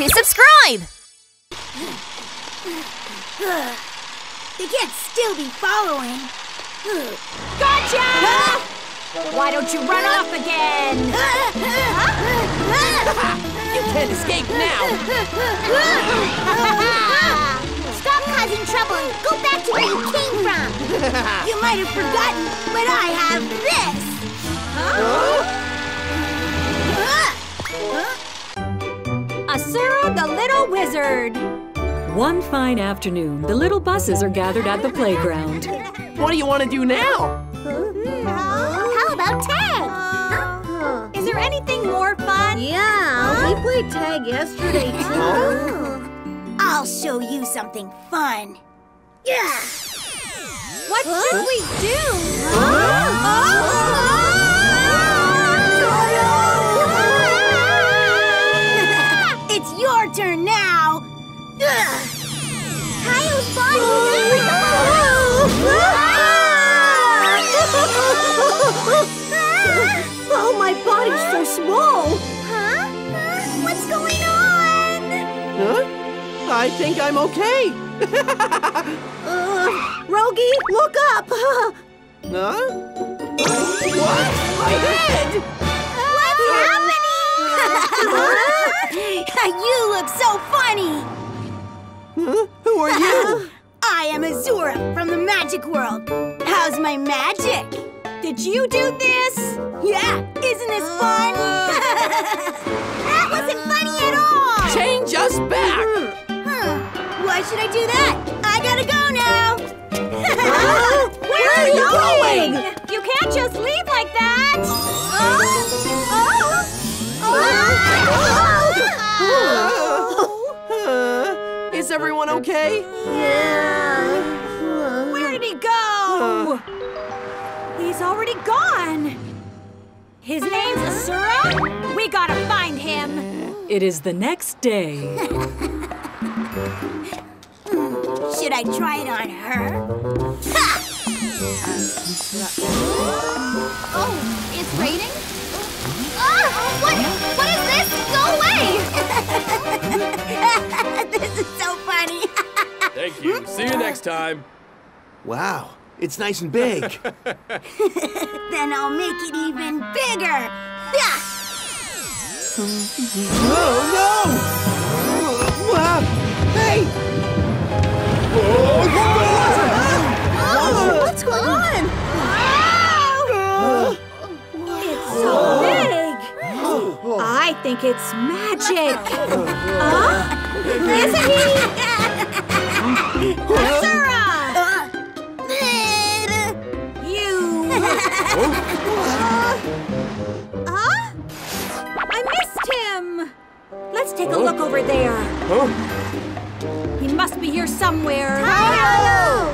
to subscribe! They can't still be following. Gotcha! Why don't you run off again? You can't escape now! Stop causing trouble and go back to where you came from. you might have forgotten, but I have this. Asura the Little Wizard. One fine afternoon, the little buses are gathered at the playground. What do you want to do now? How about tag? Is there anything more fun? Yeah, we played tag yesterday too. Oh. I'll show you something fun. Yeah. What should we it's think I'm okay. Uh, Rogi, look up. Huh? What? My head! What's happening? you look so funny. Huh? Who are you? I am Asura from the magic world. How's my magic? Did you do this? Yeah, isn't this fun? that wasn't funny at all. Change us back! Huh. Why should I do that? I gotta go now. Where are you going? You can't just leave like that! Uh, is everyone okay? Yeah. Where did he go? He's already gone. His name's Asura? We gotta find him. It is the next day. Should I try it on her? Oh, it's raining? Ah, what, what is this? Go away! this is so funny. Thank you. See you next time. Wow, it's nice and big. then I'll make it even bigger. Yeah. Oh no! Uh, hey! What's going on? It's so big. I think it's magic. Huh? Isn't he? Over there. He must be here somewhere. Huh?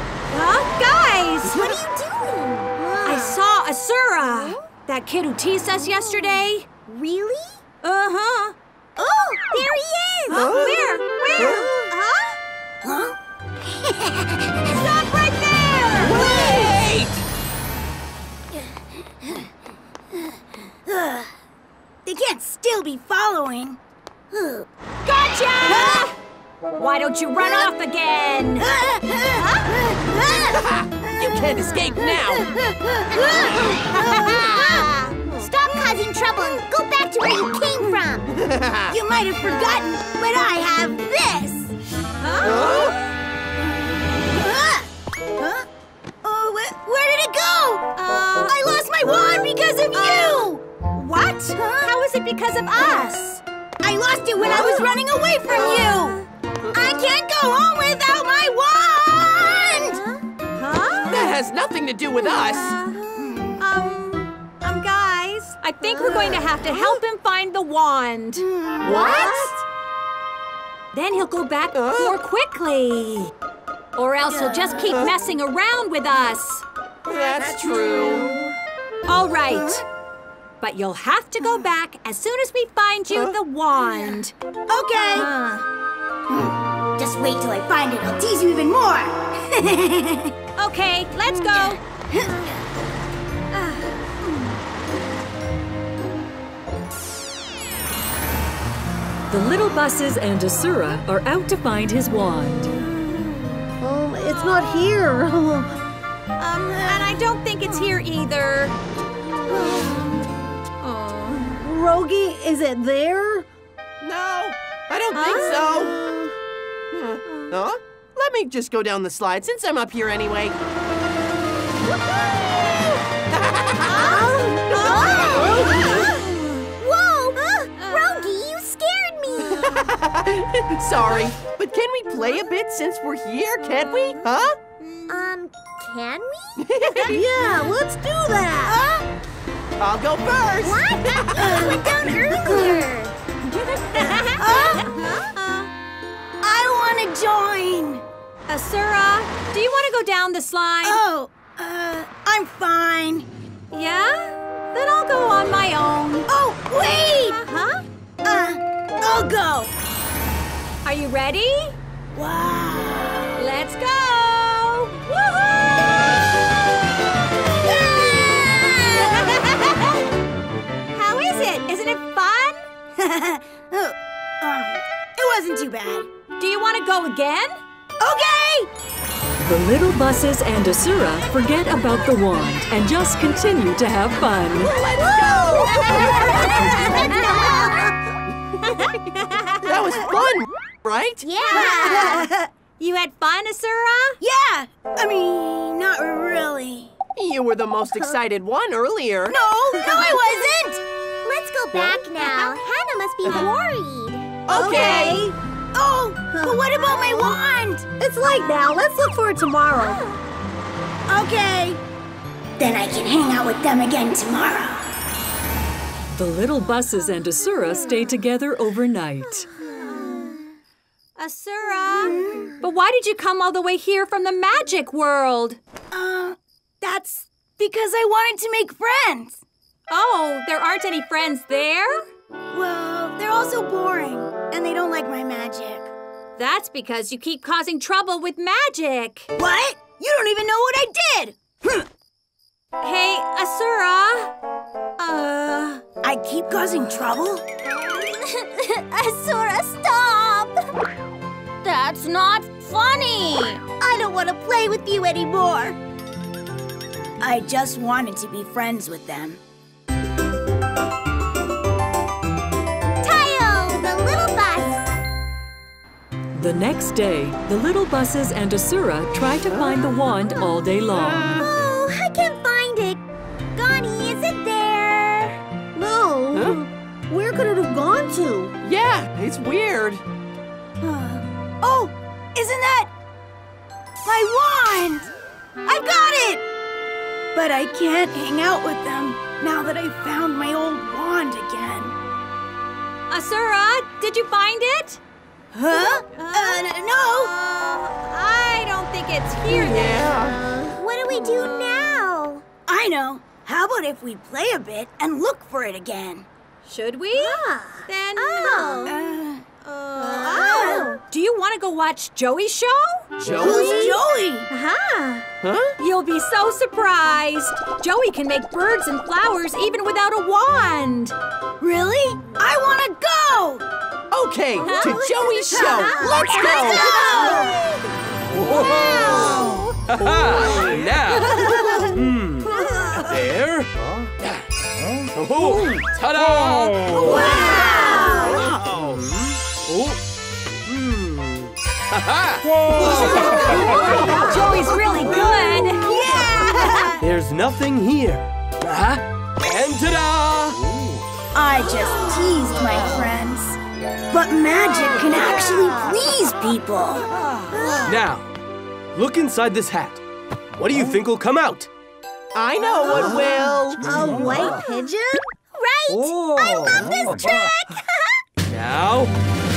Guys! What are you doing? I saw Asura. That kid who teased us yesterday. Really? Uh-huh. Oh, there he is. Where? Where? Huh? Huh? Stop right there! Ugh. They can't still be following. Gotcha! Why don't you run off again? You can't escape now! Stop causing trouble and go back to where you came from. you might have forgotten, but I have this. Huh? I when I was running away from you. I can't go home without my wand. Huh? That has nothing to do with us! Um, um, guys, I think we're going to have to help him find the wand. What? Then he'll go back more quickly. Or else he'll just keep messing around with us. That's true. All right. But you'll have to go back as soon as we find you the wand. Okay. Uh, Just wait till I find it. I'll tease you even more. okay, let's go. The The little buses and Asura are out to find his wand. Um, it's not here. Um, and I don't think it's here either. Rogi, is it there? No, I don't think so. Huh. Huh? Let me just go down the slide since I'm up here anyway. Whoa! Rogi, you scared me! Sorry, but can we play a bit since we're here, can't we? Huh? Um, can we? Yeah, let's do that. I'll go first. What? You went down earlier. I want to join. Asura, do you want to go down the slide? Oh, uh, I'm fine. Yeah? Then I'll go on my own. Oh, wait! Uh-huh. Uh, I'll go. Are you ready? Wow. Let's go! Woohoo! Oh, um, it wasn't too bad. Do you want to go again? Okay! The little buses and Asura forget about the wand and just continue to have fun. That was fun, right? Yeah! You had fun, Asura? yeah! I mean, not really. You were the most excited one earlier. No, no, I wasn't! Let's go back now. Hana must be worried. Okay. Oh, but what about my wand? It's late now. Let's look for it tomorrow. Okay. Then I can hang out with them again tomorrow. The little buses and Asura stay together overnight. Asura? But why did you come all the way here from the magic world? Uh, that's because I wanted to make friends. Oh, there aren't any friends there? Well, they're also boring, and they don't like my magic. That's because you keep causing trouble with magic. What? You don't even know what I did! Hey, Asura. Uh, I keep causing trouble? Asura, stop! That's not funny! I don't want to play with you anymore. I just wanted to be friends with them. The next day, the little buses and Asura try to find the wand all day long. Oh, I can't find it. Gani, is it there? No. Huh? Where could it have gone to? Yeah, it's weird. Oh, isn't that my wand? I've got it! But I can't hang out with them now that I found my old wand again. Asura, did you find it? Huh? Uh, n- no. I don't think it's here then. Yeah. What do we do now? I know. How about if we play a bit and look for it again? Should we? Then. oh. Uh, Uh, Do you want to go watch Joey's show? Joey? who's Joey? Joey? Huh. Huh? You'll be so surprised. Joey can make birds and flowers even without a wand. Really? I want to go! Okay, to Joey's show. Let's go. Ha Now. Hmm. There. Oh, ta-da! Wow! Oh. Hmm. Ha Joey's really good. Yeah! There's nothing here. Huh? And ta-da! I just teased my friends. But magic can actually please people. Now, look inside this hat. What do you think will come out? I know what will. A white pigeon? Right? Oh. I love this trick! Now,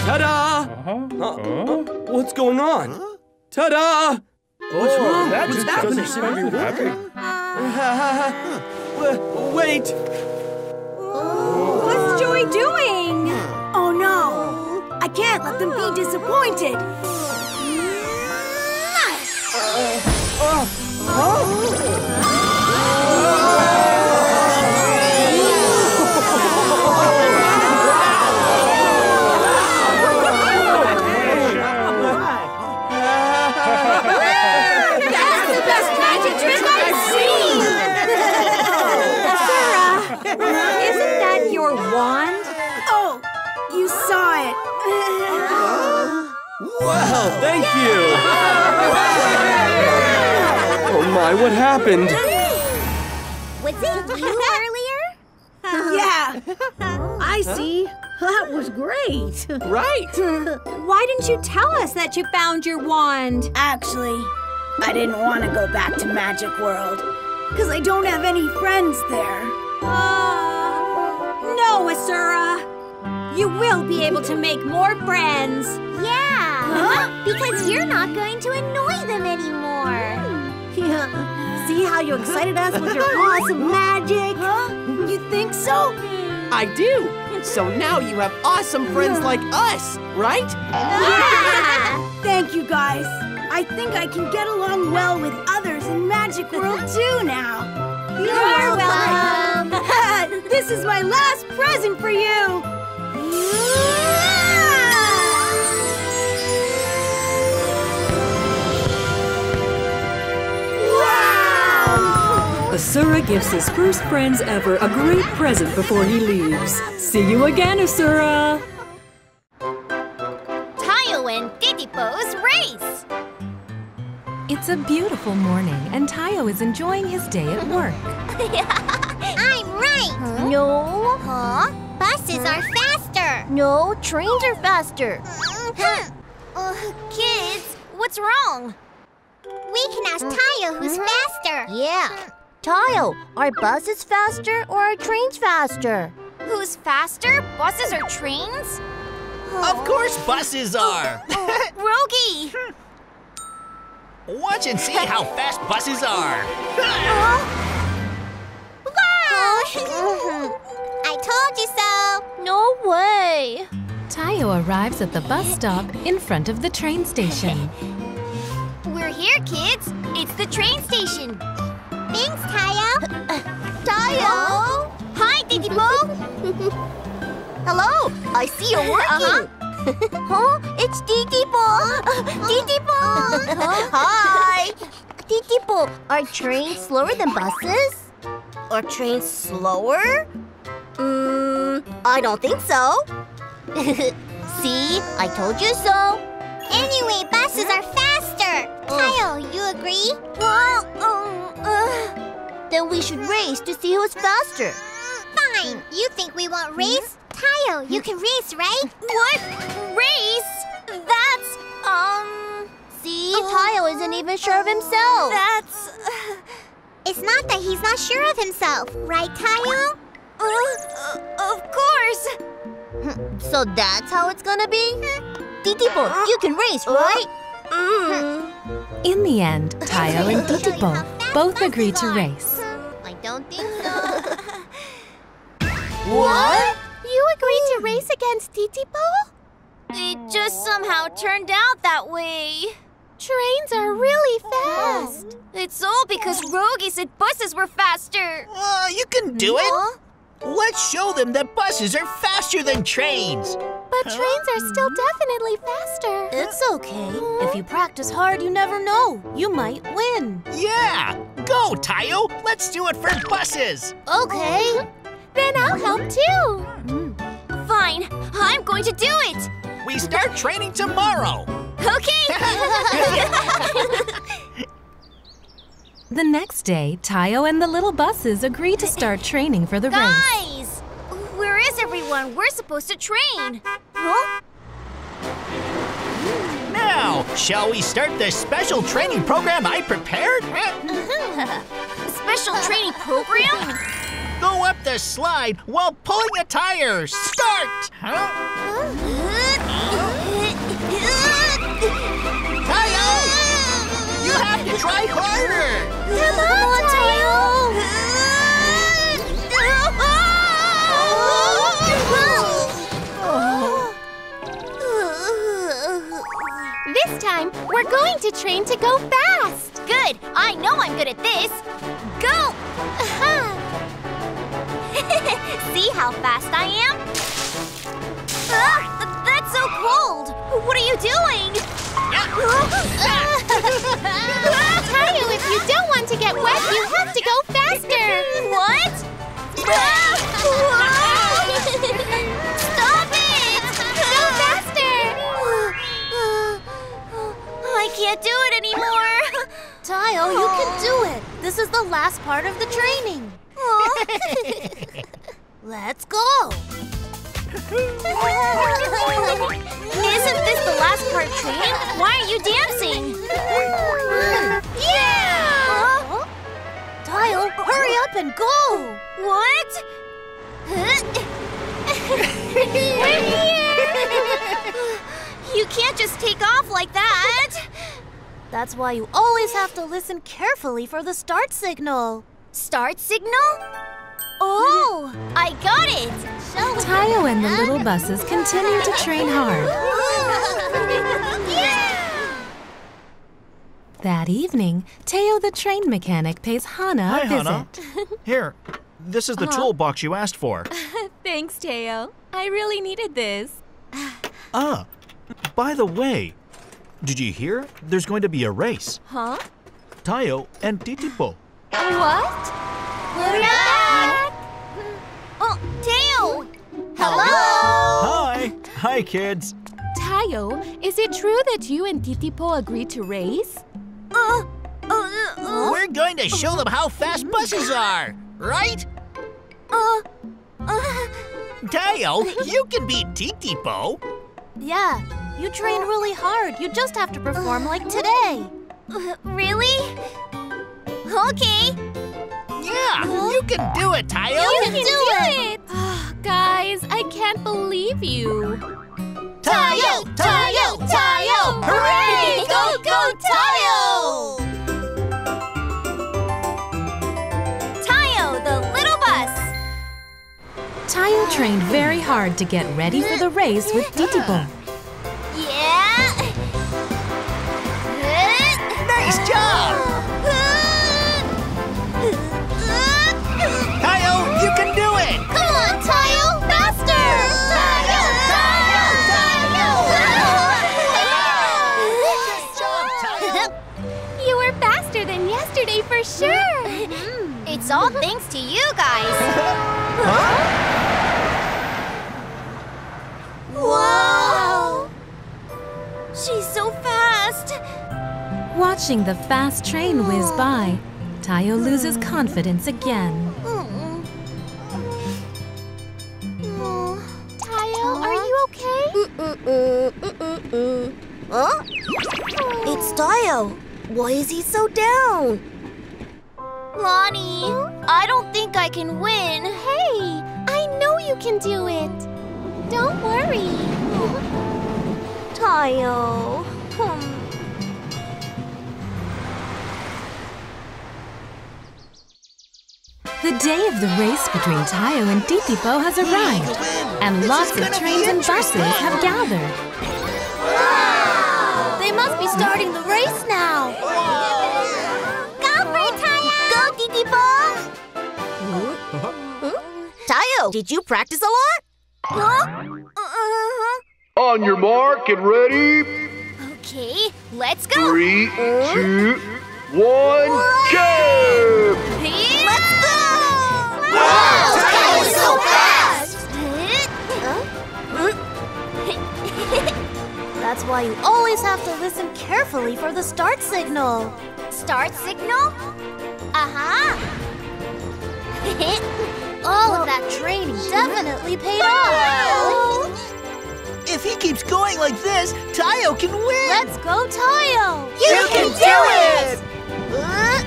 ta-da! Uh, uh, what's going on? Ta-da! What's wrong? What's happening? W- Wait! What's Joey doing? Can't let them be disappointed. Uh, uh, uh, Thank you! Oh my, what happened? Was it you earlier? yeah. I see. That was great. Right. Why didn't you tell us that you found your wand? Actually, I didn't want to go back to Magic World. Because I don't have any friends there. Uh, no, Asura. You will be able to make more friends. Yeah. Because you're not going to annoy them anymore. Hmm. Yeah. See how you excited us with your awesome magic? Huh? You think so? I do. So now you have awesome friends like us, right? Yeah! Thank you guys. I think I can get along well with others in Magic World too now. You're welcome. this is my last present for you. Asura gives his first friends ever a great present before he leaves. See you again, Asura! Tayo and Titipo's race. It's a beautiful morning, and Tayo is enjoying his day at work. I'm right. No. Huh? Buses are faster. No, trains are faster. Mm-hmm. uh, kids, what's wrong? We can ask Tayo who's mm-hmm. faster. Yeah. Mm. Tayo, are buses faster or are trains faster? Who's faster, buses or trains? Of course buses oh. are! Rogi! Watch and see how fast buses are! Wow! I told you so! No way! Tayo arrives at the bus stop in front of the train station. We're here, kids! It's the train station! Thanks, Tayo! Tayo! Hi, Titipo! Hello! I see you're working! huh? It's Titipo! Titipo! Hi! Titipo, are trains slower than buses? Are trains slower? Mm, I don't think so. See, I told you so. Anyway, buses are faster. Tayo, you agree? Well, uh... Then we should race to see who's faster. Fine. You think we won't race? Hmm? Tayo, you can race, right? What? Race? That's, um... See, oh. Tayo isn't even sure of himself. That's... It's not that he's not sure of himself, right, Tayo? Uh, uh of course. Hmm, so that's how it's gonna be? Titipo, uh, you can race, uh, right? Mm. In the end, Tayo and Titipo both agree to race. I don't think so. what? You agreed to race against Titipo? It just somehow turned out that way. Trains are really fast. It's all because Rogi said buses were faster. Uh, you can do it! Let's show them that buses are faster than trains! But trains are still definitely faster. It's okay. If you practice hard, you never know. You might win. Yeah! Go, Tayo! Let's do it for buses! Okay. Then I'll help too. Fine. I'm going to do it. We start training tomorrow! Okay. The next day, Tayo and the little buses agree to start training for the race. Guys! Where is everyone? We're supposed to train. Huh? Now, shall we start the special training program I prepared? Mm-hmm. Special training program? Go up the slide while pulling a tire. Start! Tayo! You have to try harder! Going to train to go fast. Good. I know I'm good at this. Go! See how fast I am? Ah, that's so cold. What are you doing? Tayo, if you don't want to get wet, you have to go faster. What? I is the last it anymore. Tayo, you can do it. of the training. Let's go. Isn't this the last part training? Why aren't you dancing? yeah! Tile, hurry up and go! What? We're here! you can't just take off like that! That's why you always have to listen carefully for the start signal. Start signal? Oh, I got it! Tayo and the little buses continue to train hard. yeah! That evening, Teo the train mechanic pays Hana Hi, a Hana. visit. Here, this is the toolbox you asked for. Thanks, Teo. I really needed this. Ah, by the way, did you hear? There's going to be a race. Huh? Tayo and Titipo. What? Hurry up! Oh, Tayo! Hello! Hi! Hi, kids. Tayo, is it true that you and Titipo agreed to race? Uh, uh, uh, We're going to show them how fast buses are, right? uh, uh, Tayo, you can beat Titipo. yeah, you trained really hard. You just have to perform like uh, today. Uh, really? Okay. Yeah, you can do it, Tayo. You can do it! Ah, guys, I can't believe you. Tayo! Tayo! Tayo! Hooray! Go, go, Tayo! Tayo, the little bus! Tayo trained very hard to get ready for the race with Titipo. For sure. Mm-hmm. It's all thanks to you guys. Wow! She's so fast. Watching the fast train whiz by, Tayo loses hmm. confidence again. Hmm. Tayo, are you okay? Huh? It's Tayo. Why is he so down? Lani, I don't think I can win. Hey, I know you can do it. Don't worry. Tayo. Hmm. The day of the race between Tayo and Titipo has arrived, and lots of trains and buses have gathered. Tayo, did you practice a lot? Huh? Uh-huh. On your mark, get ready. Okay, let's go. Three, two, one, go! Let's go! Wow, Tayo's so fast! That's why you always have to listen carefully for the start signal. Start signal? Uh-huh. All of that training definitely paid off. If he keeps going like this, Tayo can win. Let's go, Tayo! You can do it! Uh,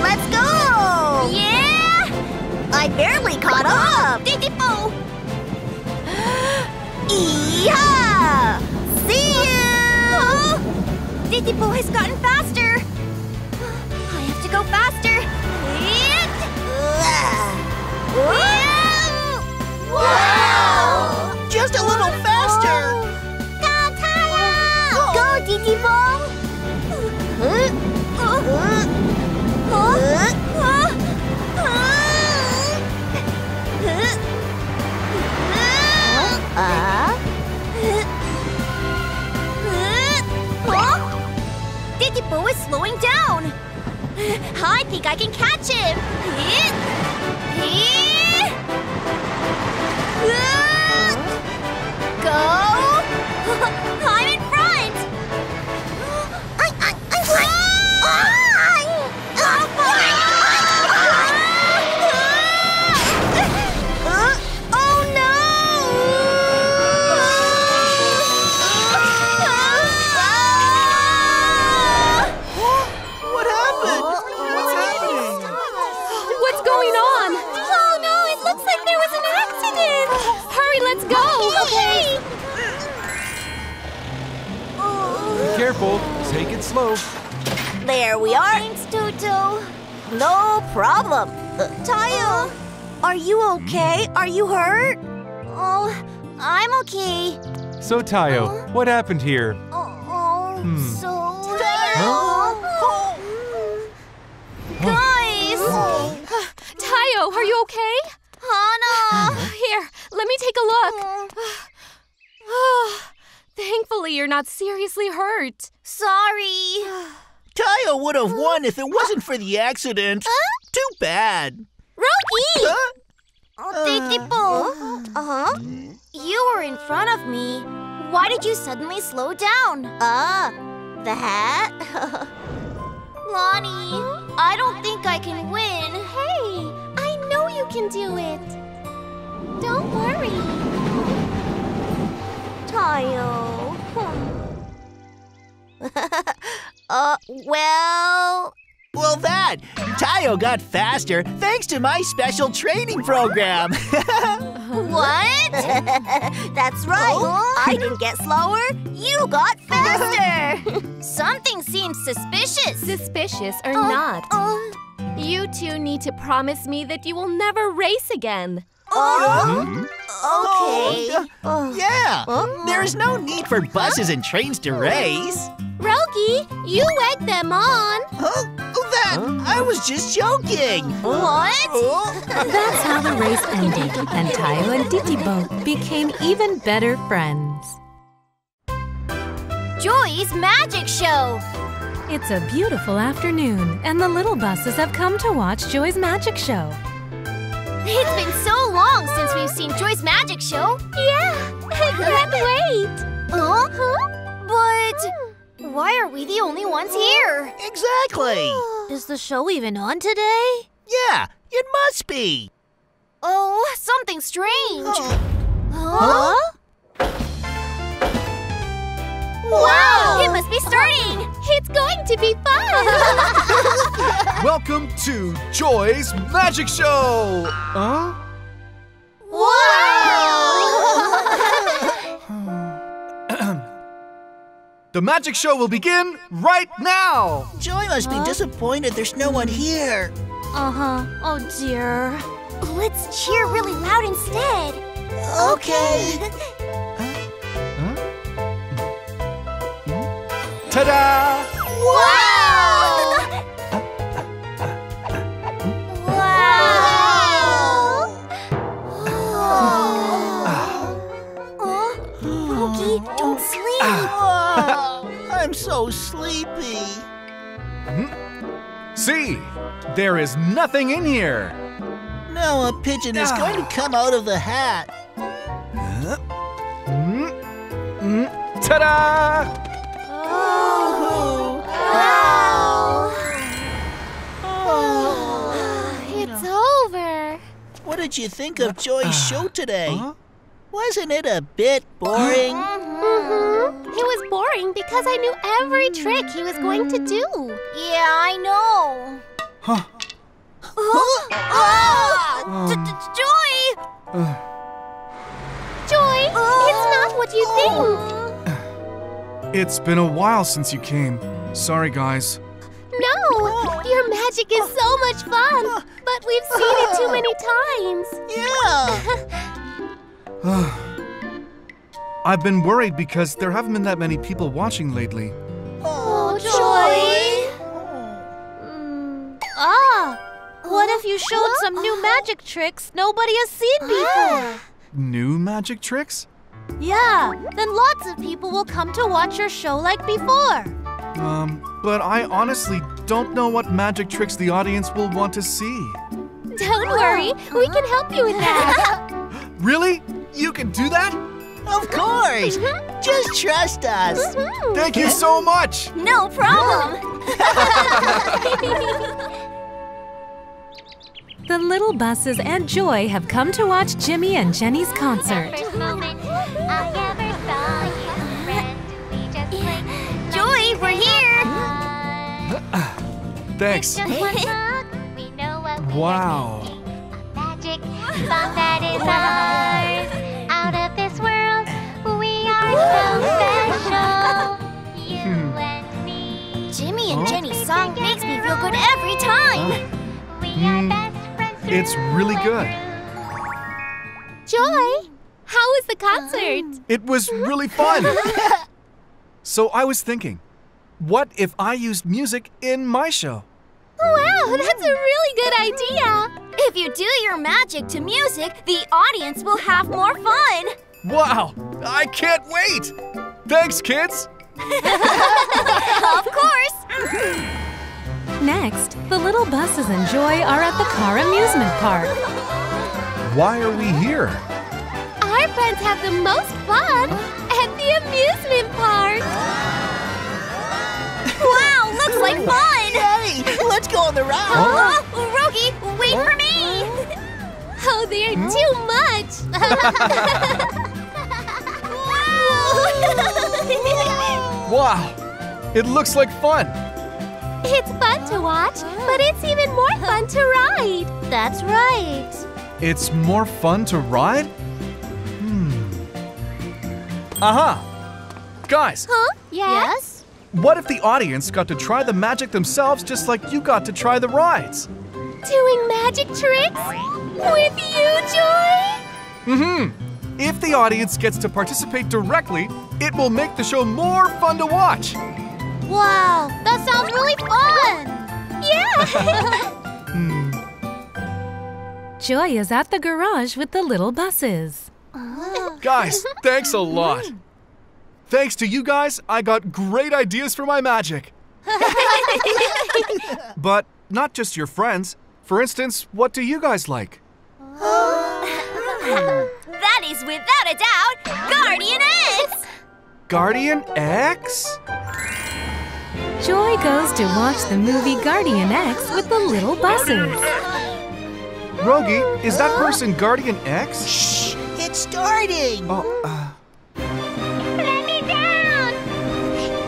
let's go! Yeah! I barely caught up! Titipo! Yeehaw! See you! Titipo has gotten faster! I have to go faster! Wow! Just a little faster. Are you okay? Are you hurt? Oh, I'm okay. So, Tayo, what happened here? Oh, Hmm. so. Oh. Guys! Tayo, are you okay? Hana! Here, let me take a look. Thankfully, you're not seriously hurt. Sorry. Tayo would have won if it wasn't for the accident. Too bad. Rogi! Huh? Oh, Titipo. Uh-huh. You were in front of me. Why did you suddenly slow down? Ah, the hat? Lani, I don't think I can win. Hey, I know you can do it. Don't worry. Tayo. uh, well... Well, that. Tayo got faster thanks to my special training program. What? That's right. I didn't get slower. You got faster. Something seems suspicious. Suspicious or Uh, not, uh, you two need to promise me that you will never race again. oh, okay. Oh, yeah. There is no need for buses and trains to race. Rogi, you egged them on. Huh? Oh, that. I was just joking. What? That's how the race ended, and Tayo and Titipo became even better friends. Joy's magic show. It's a beautiful afternoon, and the little buses have come to watch Joy's magic show. It's been so long since we've seen Joy's magic show. Yeah, I can't wait. Uh Huh? But why are we the only ones here? Exactly. Is the show even on today? Yeah, it must be. Oh, something strange. Huh? Wow! It must be starting. It's going to be fun. Welcome to Joy's Magic Show! Huh? Wow! The magic show will begin right now! Joy must be disappointed there's no one here. Uh-huh. Oh dear. Let's cheer really loud instead. Okay. Ta-da! Wow! Oh, I'm so sleepy. See, there is nothing in here. Now a pigeon is going to come out of the hat. Mm, mm, Ta-da! Oh, wow! it's over. What did you think of Joy's show today? Wasn't it a bit boring? Mm-hmm. It was boring because I knew every trick he was going to do. Yeah, I know. Huh. Huh? Ah! D- d- Joy! Uh. Joy, it's uh. not what you think. Uh. It's been a while since you came. Sorry, guys. No, your magic is so much fun, but we've seen it too many times. Yeah. I've been worried because there haven't been that many people watching lately. Oh, Joy! Ah, What if you showed some new magic tricks nobody has seen before? New magic tricks? yeah, then lots of people will come to watch your show like before. Um, but I honestly don't know what magic tricks the audience will want to see. don't worry, we can help you with that. Really? You can do that? Of course. Just trust us. Thank you so much! No problem. The little buses and Joy have come to watch Jimmy and Jenny's concert. Joy, we're here. Thanks. Wow. Jimmy and Jenny's song makes me feel good every time. It's really good. Joy, how was the concert? It was really fun. so I was thinking, what if I used music in my show? Wow, that's a really good idea. If you do your magic to music, the audience will have more fun. Wow, I can't wait! Thanks, kids! of course. Next, the little buses and Joy are at the car amusement park. Why are we here? Our friends have the most fun at the amusement park. Wow, looks like fun! Hey, let's go on the ride. Uh, Rogi, wait for me! Oh, they're too much. Wow, it looks like fun. It's fun to watch, but it's even more fun to ride. That's right. It's more fun to ride? Hmm. Aha! Guys, Huh? Yes? what if the audience got to try the magic themselves just like you got to try the rides? Doing magic tricks? With you, Joy? Mm hmm. If the audience gets to participate directly, it will make the show more fun to watch. Wow, that sounds really fun! Yeah! Hmm. Joy is at the garage with the little buses. Guys, thanks a lot. Thanks to you guys, I got great ideas for my magic. But not just your friends. For instance, what do you guys like? That is without a doubt Guardian X! Guardian X? Joy goes to watch the movie Guardian X with the little buses. Rogi, is that person Guardian X? Shh, it's starting. Oh, uh, Let me down!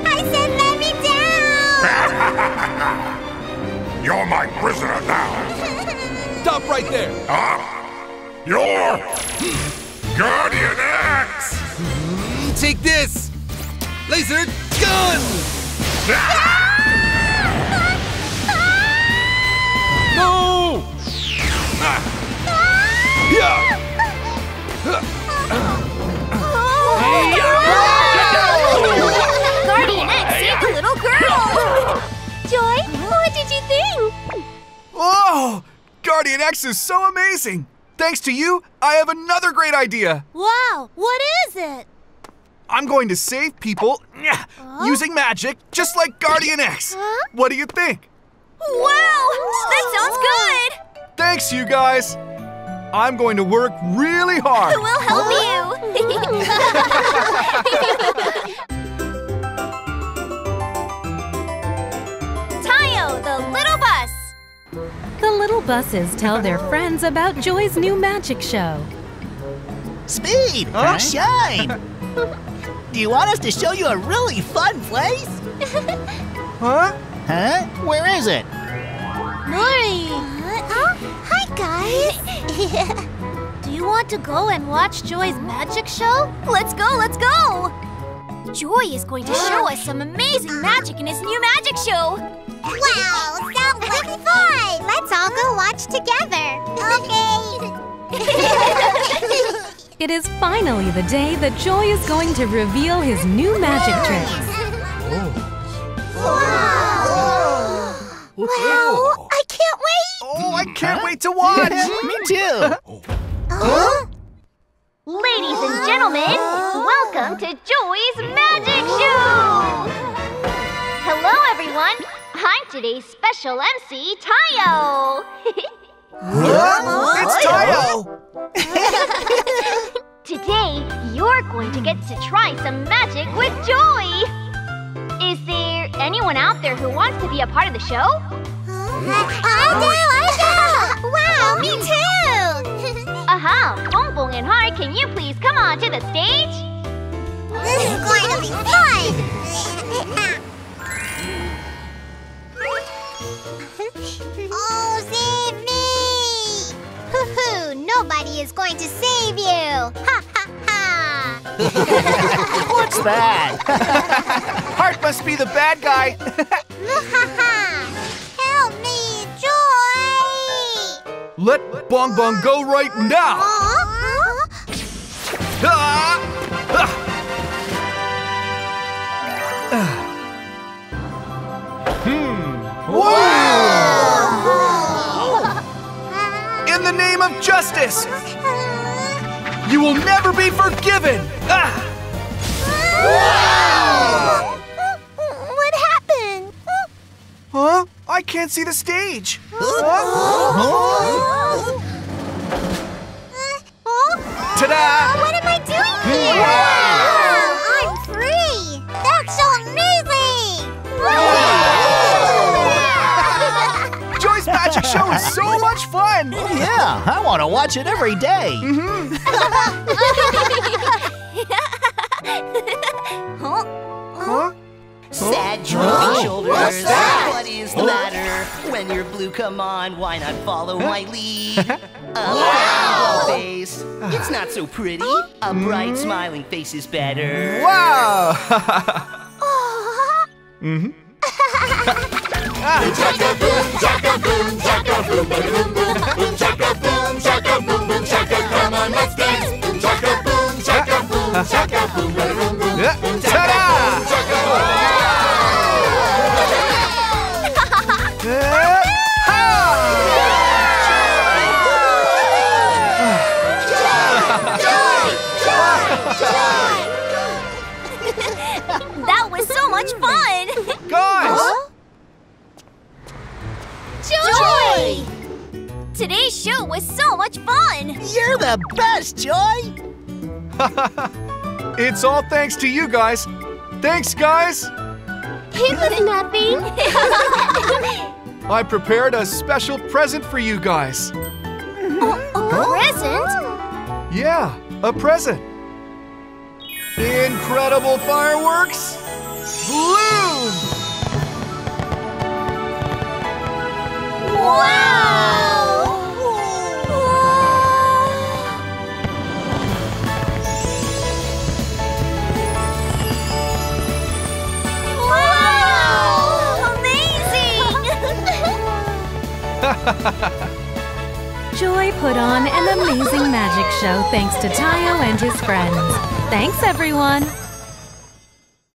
I said let me down! You're my prisoner now. Stop right there. Huh? You're Guardian X. Take this. Laser gun. Ah! No! Guardian X saved the little girl! Joy, what did you think? oh! Guardian X is so amazing! Thanks to you, I have another great idea. Wow, what is it? I'm going to save people nyah, using magic just like Guardian X. What do you think? Wow, that sounds good! Thanks, you guys. I'm going to work really hard. We'll help you! Tayo, the little! The little buses tell their friends about Joy's new magic show. Speed, shine. Do you want us to show you a really fun place? Huh? Huh? Where is it? Nori! Huh? Hi, guys! Do you want to go and watch Joy's magic show? Let's go, let's go! Joy is going to show us some amazing magic in his new magic show! Wow, sounds like fun! Let's all go watch together! Okay! It is finally the day that Joy is going to reveal his new magic tricks. Wow! Wow! I can't wait! Oh, I can't wait to watch. Me too. Huh? Ladies and gentlemen, welcome to Joy's Magic Show! Hello, everyone. I'm today's special MC, Tayo. It's Tayo. Today, you're going to get to try some magic with Joy. Is there anyone out there who wants to be a part of the show? I do, I Is going to save you! Ha ha ha! What's that? Heart must be the bad guy! Help me, Joy! Let Bong Bong go right now! Ah! ah! Ah! hmm. Whoa! Name of justice! You will never be forgiven! Ah! What happened? Huh? I can't see the stage! Ta-da! What am I doing here? Magic so much fun! Yeah, I want to watch it every day. huh? Huh? Sad Huh? drooping shoulders. What's that? What is the matter? When you're blue, come on, why not follow my lead? A round face. It's not so pretty. A bright, smiling face is better. Wow! mm-hmm. Jacka boom, jacka boom, jacka boom, boom, boom, boom, jacka boom, jacka boom, boom, jacka. Come on, let's dance. Boom, jacka boom, jacka boom, jacka boom, boom, boom, boom, boom, jacka boom, jacka that was so much fun! Today's show was so much fun! You're the best, Joy! it's all thanks to you guys. Thanks, guys. It was nothing. I prepared a special present for you guys. A present? Yeah, a present. Incredible fireworks. Bloom! Wow! Joy put on an amazing magic show thanks to Tayo and his friends. Thanks, everyone.